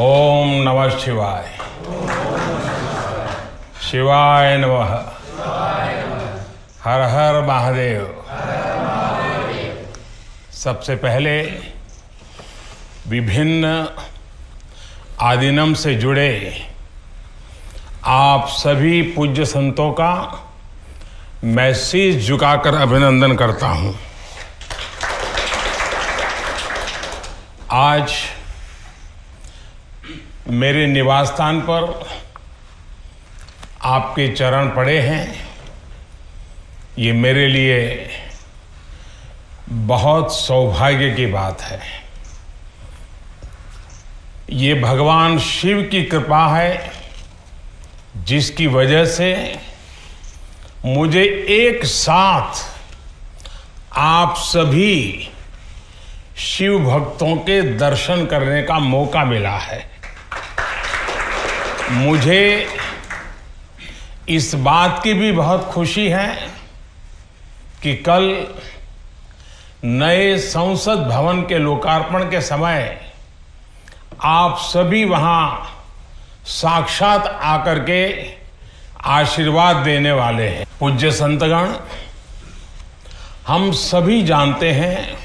ओम नमः शिवाय। शिवाय नमः। हर हर महादेव। सबसे पहले विभिन्न आदिनम से जुड़े आप सभी पूज्य संतों का मैं झुकाकर अभिनंदन करता हूँ। आज मेरे निवास स्थान पर आपके चरण पड़े हैं। ये मेरे लिए बहुत सौभाग्य की बात है। ये भगवान शिव की कृपा है, जिसकी वजह से मुझे एक साथ आप सभी शिव भक्तों के दर्शन करने का मौका मिला है। मुझे इस बात की भी बहुत खुशी है कि कल नए संसद भवन के लोकार्पण के समय आप सभी वहाँ साक्षात आकर के आशीर्वाद देने वाले हैं। पूज्य संतगण, हम सभी जानते हैं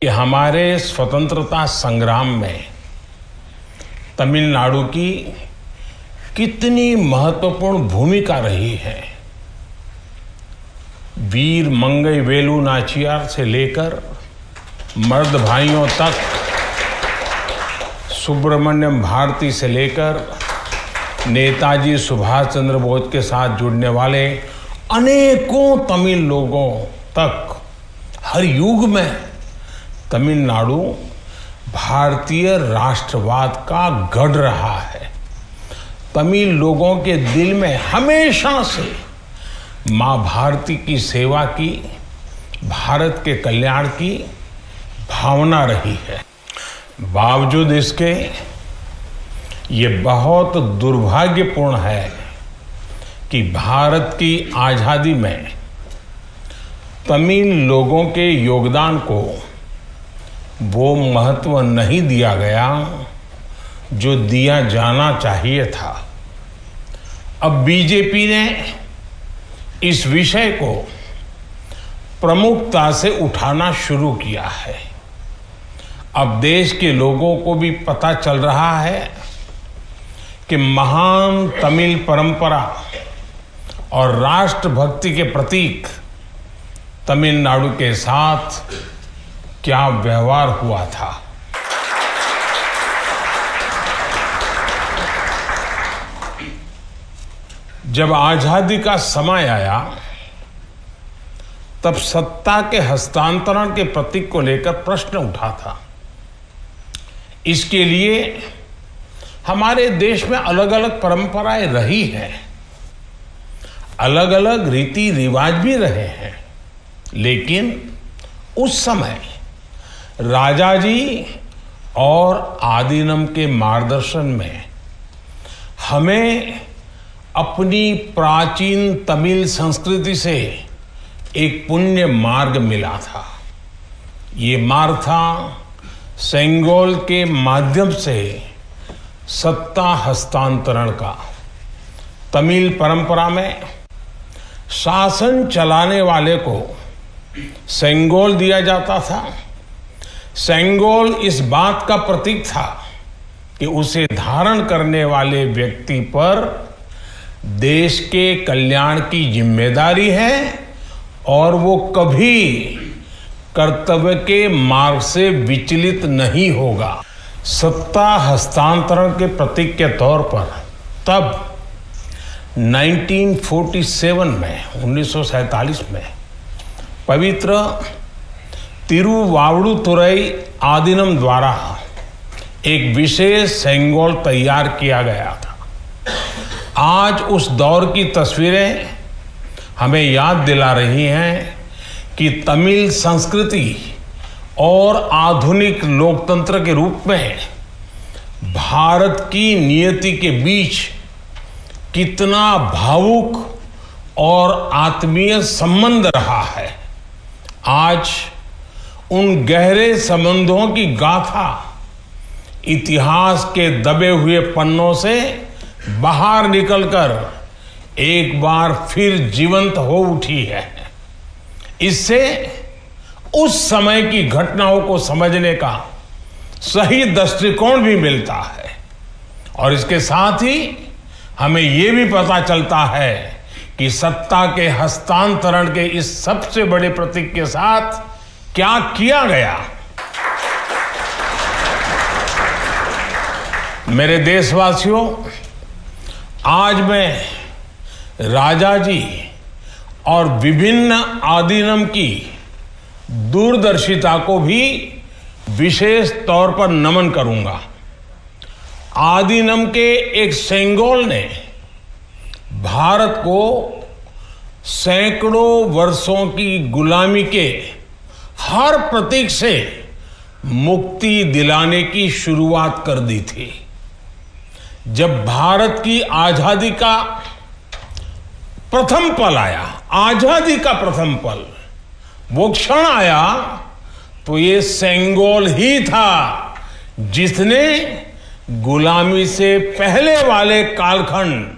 कि हमारे स्वतंत्रता संग्राम में तमिलनाडु की कितनी महत्वपूर्ण भूमिका रही है? वीर मंगई वेलू नाचियार से लेकर मर्द भाइयों तक, सुब्रमण्यम भारती से लेकर नेताजी सुभाष चंद्र बोस के साथ जुड़ने वाले अनेकों तमिल लोगों तक, हर युग में तमिलनाडु भारतीय राष्ट्रवाद का गढ़ रहा है। तमिल लोगों के दिल में हमेशा से माँ भारती की सेवा की, भारत के कल्याण की भावना रही है। बावजूद इसके, ये बहुत दुर्भाग्यपूर्ण है कि भारत की आज़ादी में तमिल लोगों के योगदान को वो महत्व नहीं दिया गया जो दिया जाना चाहिए था। अब बीजेपी ने इस विषय को प्रमुखता से उठाना शुरू किया है। अब देश के लोगों को भी पता चल रहा है कि महान तमिल परंपरा और राष्ट्रभक्ति के प्रतीक तमिलनाडु के साथ क्या व्यवहार हुआ था? जब आज़ादी का समय आया, तब सत्ता के हस्तांतरण के प्रतीक को लेकर प्रश्न उठा था। इसके लिए हमारे देश में अलग अलग परंपराएँ रही हैं। अलग अलग रीति रिवाज भी रहे हैं। लेकिन उस समय राजा जी और आदिनम के मार्गदर्शन में हमें अपनी प्राचीन तमिल संस्कृति से एक पुण्य मार्ग मिला था। ये मार्ग था सेंगोल के माध्यम से सत्ता हस्तांतरण का। तमिल परंपरा में शासन चलाने वाले को सेंगोल दिया जाता था। सेंगोल इस बात का प्रतीक था कि उसे धारण करने वाले व्यक्ति पर देश के कल्याण की ज़िम्मेदारी है और वो कभी कर्तव्य के मार्ग से विचलित नहीं होगा। सत्ता हस्तांतरण के प्रतीक के तौर पर तब 1947 में 1947 में पवित्र तिरुवावड़ुतुरई आदिनम द्वारा एक विशेष सेंगोल तैयार किया गया था। आज उस दौर की तस्वीरें हमें याद दिला रही हैं कि तमिल संस्कृति और आधुनिक लोकतंत्र के रूप में भारत की नियति के बीच कितना भावुक और आत्मीय संबंध रहा है। आज उन गहरे संबंधों की गाथा इतिहास के दबे हुए पन्नों से बाहर निकलकर एक बार फिर जीवंत हो उठी है। इससे उस समय की घटनाओं को समझने का सही दृष्टिकोण भी मिलता है। और इसके साथ ही हमें यह भी पता चलता है कि सत्ता के हस्तांतरण के इस सबसे बड़े प्रतीक के साथ क्या किया गया? मेरे देशवासियों, आज मैं राजा जी और विभिन्न आदिनम की दूरदर्शिता को भी विशेष तौर पर नमन करूँगा। आदिनम के एक सेंगोल ने भारत को सैकड़ों वर्षों की गुलामी के हर प्रतीक से मुक्ति दिलाने की शुरुआत कर दी थी। जब भारत की आज़ादी का प्रथम पल आया, आज़ादी का प्रथम पल, वो क्षण आया तो ये सेंगोल ही था जिसने गुलामी से पहले वाले कालखंड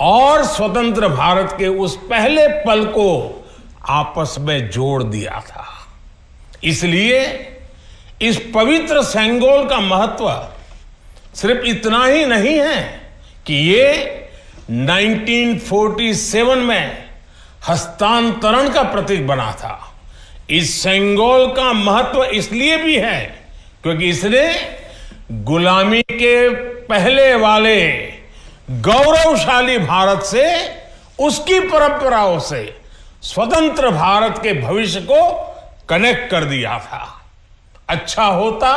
और स्वतंत्र भारत के उस पहले पल को आपस में जोड़ दिया था। इसलिए इस पवित्र सेंगोल का महत्व सिर्फ़ इतना ही नहीं है कि ये 1947 में हस्तांतरण का प्रतीक बना था। इस सेंगोल का महत्व इसलिए भी है क्योंकि इसने गुलामी के पहले वाले गौरवशाली भारत से, उसकी परंपराओं से, स्वतंत्र भारत के भविष्य को कनेक्ट कर दिया था। अच्छा होता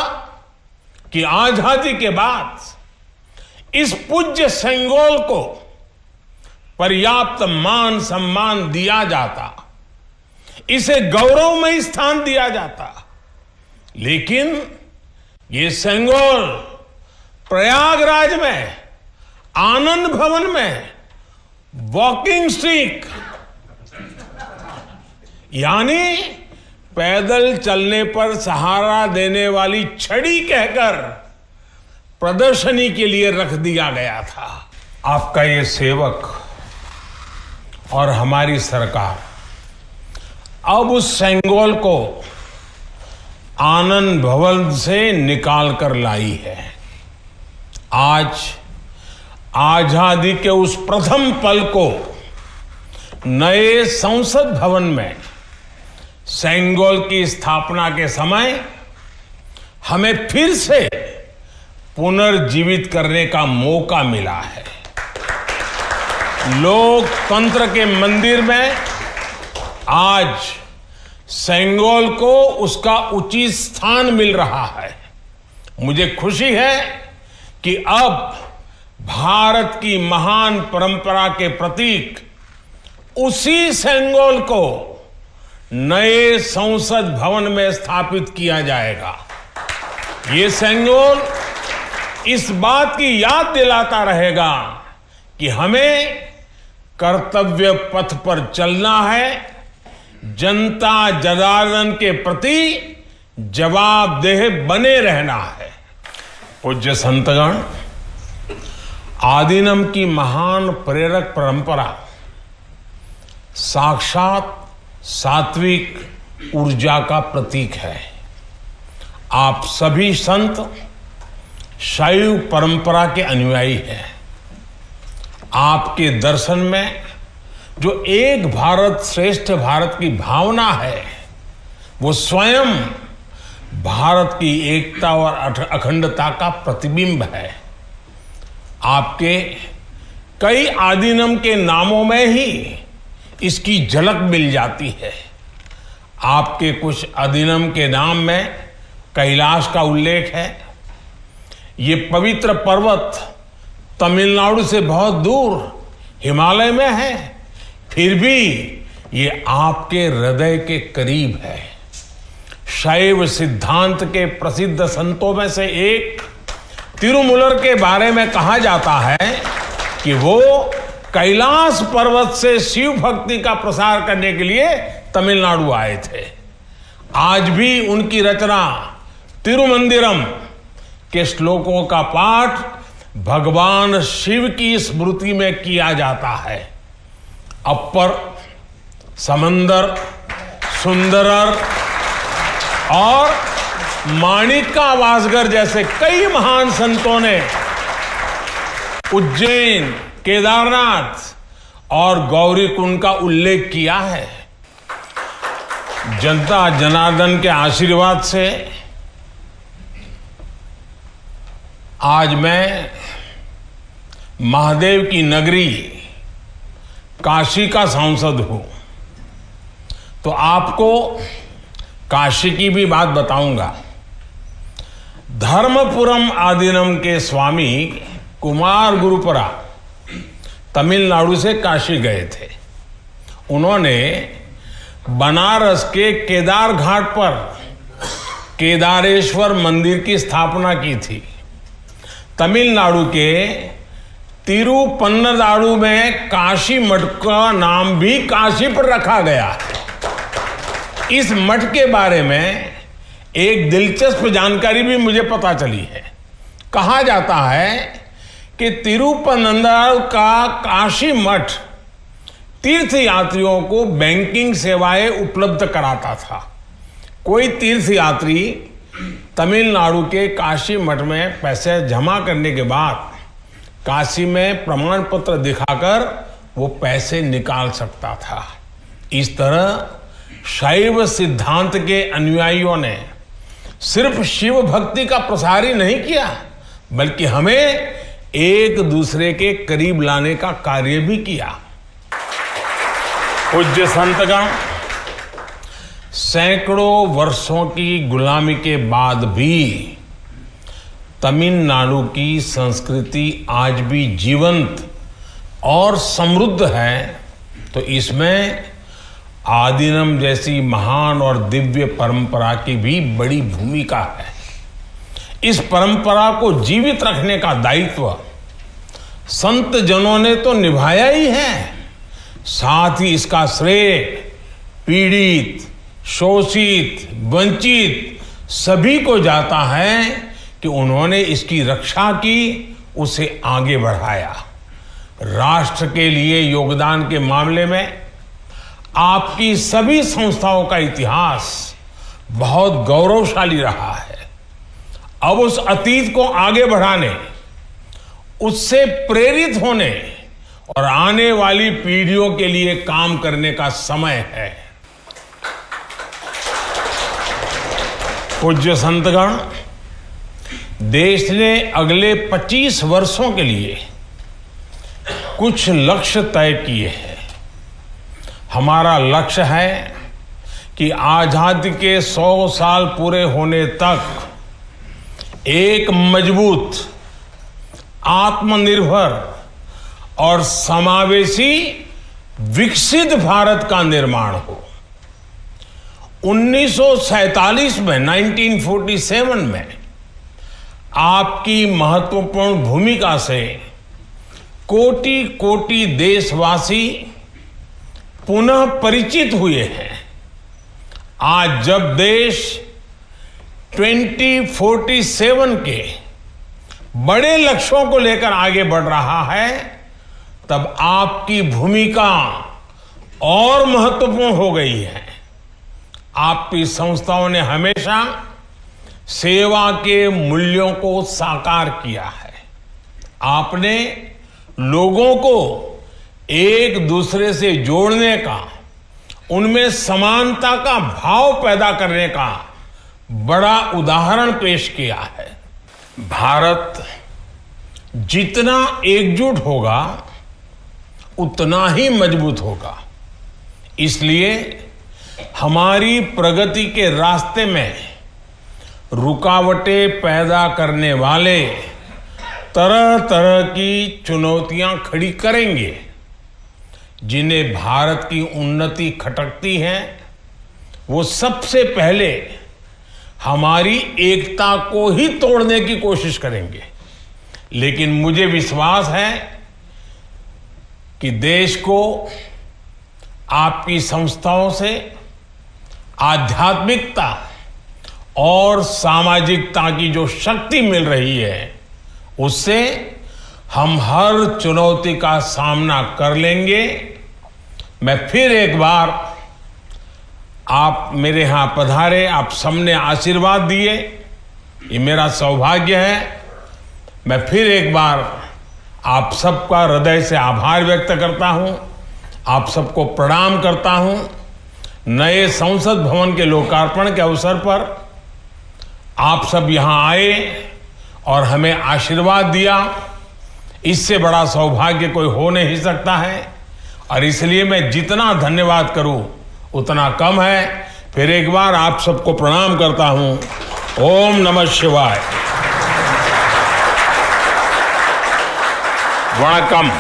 कि आज़ादी के बाद इस पूज्य सेंगोल को पर्याप्त मान सम्मान दिया जाता, इसे गौरव में स्थान दिया जाता। लेकिन ये सेंगोल प्रयागराज में, आनंद भवन में, वॉकिंग स्टिक, यानी पैदल चलने पर सहारा देने वाली छड़ी कहकर प्रदर्शनी के लिए रख दिया गया था। आपका ये सेवक और हमारी सरकार, अब उस सेंगोल को आनंद भवन से निकाल कर लाई है। आज, आज़ादी के उस प्रथम पल को नए संसद भवन में सेंगोल की स्थापना के समय हमें फिर से पुनर्जीवित करने का मौका मिला है। लोकतंत्र के मंदिर में आज सेंगोल को उसका उचित स्थान मिल रहा है। मुझे खुशी है कि अब भारत की महान परंपरा के प्रतीक उसी सेंगोल को नए संसद भवन में स्थापित किया जाएगा। ये सेंगोल इस बात की याद दिलाता रहेगा कि हमें कर्तव्य पथ पर चलना है, जनता जनार्दन के प्रति जवाबदेह बने रहना है। पूज्य संतगण, आदिनम की महान प्रेरक परंपरा साक्षात सात्विक ऊर्जा का प्रतीक है। आप सभी संत शैव परंपरा के अनुयायी हैं। आपके दर्शन में जो एक भारत श्रेष्ठ भारत की भावना है, वो स्वयं भारत की एकता और अखंडता का प्रतिबिंब है। आपके कई आदिनम के नामों में ही इसकी झलक मिल जाती है। आपके कुछ अधिनम के नाम में कैलाश का उल्लेख है। ये पवित्र पर्वत तमिलनाडु से बहुत दूर हिमालय में है। फिर भी ये आपके हृदय के करीब है। शैव सिद्धांत के प्रसिद्ध संतों में से एक तिरुमुलर के बारे में कहा जाता है कि वो कैलाश पर्वत से शिव भक्ति का प्रसार करने के लिए तमिलनाडु आए थे। आज भी उनकी रचना तिरुमंदिरम के श्लोकों का पाठ भगवान शिव की स्मृति में किया जाता है। अपर समंदर, सुंदरर और माणिका वासगर जैसे कई महान संतों ने उज्जैन केदारनाथ और गौरी कुंड का उल्लेख किया है। जनता जनार्दन के आशीर्वाद से आज मैं महादेव की नगरी काशी का सांसद हूँ। तो आपको काशी की भी बात बताऊँगा। धर्मपुरम आदिनम के स्वामी कुमार गुरुपरा तमिलनाडु से काशी गए थे। उन्होंने बनारस के केदार घाट पर केदारेश्वर मंदिर की स्थापना की थी। तमिलनाडु के तिरुपन्नदाड़ू में काशी मठ का नाम भी काशी पर रखा गया। इस मठ के बारे में एक दिलचस्प जानकारी भी मुझे पता चली है। कहा जाता है कि तिरुपनंदाड़ू का काशी मठ तीर्थ यात्रियों को बैंकिंग सेवाएँ उपलब्ध कराता था। कोई तीर्थ यात्री तमिलनाडु के काशी मठ में पैसे जमा करने के बाद काशी में प्रमाण पत्र दिखाकर वो पैसे निकाल सकता था। इस तरह शैव सिद्धांत के अनुयायियों ने सिर्फ़ शिव भक्ति का प्रसार ही नहीं किया, बल्कि हमें एक दूसरे के करीब लाने का कार्य भी किया। पूज्य संतगण, सैकड़ों वर्षों की गुलामी के बाद भी तमिलनाडु की संस्कृति आज भी जीवंत और समृद्ध है। तो इसमें आदिनम जैसी महान और दिव्य परंपरा की भी बड़ी भूमिका है। इस परंपरा को जीवित रखने का दायित्व संत जनों ने तो निभाया ही है। साथ ही इसका श्रेय पीड़ित, शोषित, वंचित सभी को जाता है कि उन्होंने इसकी रक्षा की, उसे आगे बढ़ाया। राष्ट्र के लिए योगदान के मामले में आपकी सभी संस्थाओं का इतिहास बहुत गौरवशाली रहा है। अब उस अतीत को आगे बढ़ाने, उससे प्रेरित होने और आने वाली पीढ़ियों के लिए काम करने का समय है। पूज्य संतगण, देश ने अगले 25 वर्षों के लिए कुछ लक्ष्य तय किए हैं। हमारा लक्ष्य है कि आज़ादी के 100 साल पूरे होने तक एक मज़बूत, आत्मनिर्भर और समावेशी, विकसित भारत का निर्माण हो। 1947 में 1947 में आपकी महत्वपूर्ण भूमिका से कोटि कोटि देशवासी पुनः परिचित हुए हैं। आज जब देश 2047 के बड़े लक्ष्यों को लेकर आगे बढ़ रहा है, तब आपकी भूमिका और महत्वपूर्ण हो गई है। आपकी संस्थाओं ने हमेशा सेवा के मूल्यों को साकार किया है। आपने लोगों को एक दूसरे से जोड़ने का, उनमें समानता का भाव पैदा करने का बड़ा उदाहरण पेश किया है। भारत जितना एकजुट होगा, उतना ही मज़बूत होगा। इसलिए हमारी प्रगति के रास्ते में रुकावटें पैदा करने वाले तरह तरह की चुनौतियाँ खड़ी करेंगे, जिन्हें भारत की उन्नति खटकती है। वो सबसे पहले हमारी एकता को ही तोड़ने की कोशिश करेंगे। लेकिन मुझे विश्वास है कि देश को, आपकी संस्थाओं से, आध्यात्मिकता और सामाजिकता की जो शक्ति मिल रही है, उससे हम हर चुनौती का सामना कर लेंगे। मैं फिर एक बार आप मेरे यहाँ पधारे, आप सबने आशीर्वाद दिए। ये मेरा सौभाग्य है। मैं फिर एक बार आप सबका हृदय से आभार व्यक्त करता हूँ। आप सबको प्रणाम करता हूँ। नए संसद भवन के लोकार्पण के अवसर पर आप सब यहाँ आए और हमें आशीर्वाद दिया। इससे बड़ा सौभाग्य कोई हो नहीं सकता है। और इसलिए मैं जितना धन्यवाद करूँ उतना कम है। फिर एक बार आप सबको प्रणाम करता हूँ। ओम नमः शिवाय। वणकम।